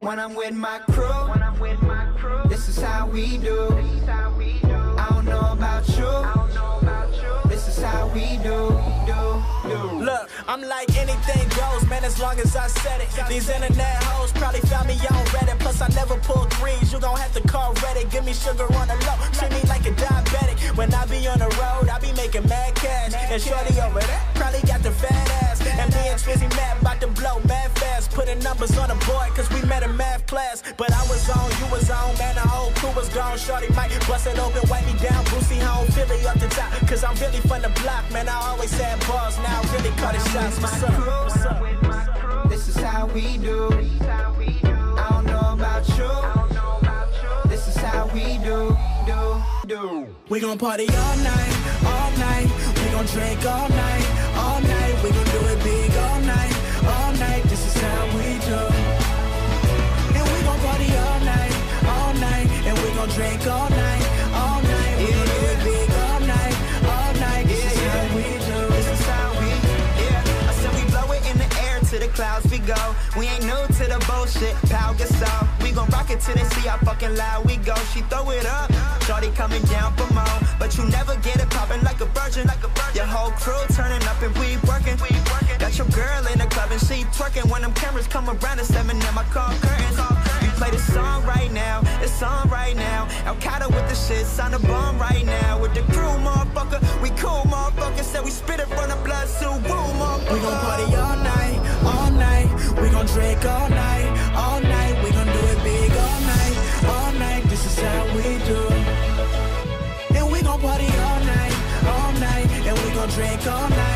When I'm with my crew, when I'm with my crew, this is how we do. This is how we do. I don't know about you. I don't know about you. This is how we do. Look, I'm like anything goes, man, as long as I said it. These internet hoes probably found me on Reddit. Plus, I never pull threes. You gon' have to call Redick. Give me sugar on the low. Treat me like a diabetic. When I be on the road, I be making mad cash. And Shorty over there probably got the fat Numbers on the board, cause we met in math class. But I was on, you was on, man, the whole crew was gone. Shorty might bust it open, wipe me down. Boosie home, Philly up the top. Cause I'm really from the block, man. I always had bars, now I really call it shots. What's up? What's up? This is how we do. I don't know about you. This is how we do. Do do. We gon' party all night, all night. We gon' drink all night, drink all night, all night. We gon' do it big all night, all night. This is how we do. This is how we, yeah. I said we blow it in the air to the clouds we go. We ain't new to the bullshit, Pau Gasol. We gon' rock it till they see how fucking loud we go. She throw it up, shorty coming down for more. But you never get it poppin' like a virgin, like a virgin. Your whole crew turning up and we working. We working. Got your girl in the club and she twerking. When them cameras come around, it's seven and my car curtains. We play this song right now, it's on. Al Qaeda with the shit, sign a bomb right now with the crew, motherfucker. We cool, motherfucker. Said we spit it from the blood, so woo, motherfucker. We gon' party all night, all night. We gon' drink all night, all night. We gon' do it big all night, all night. This is how we do. And we gon' party all night, all night. And we gon' drink all night.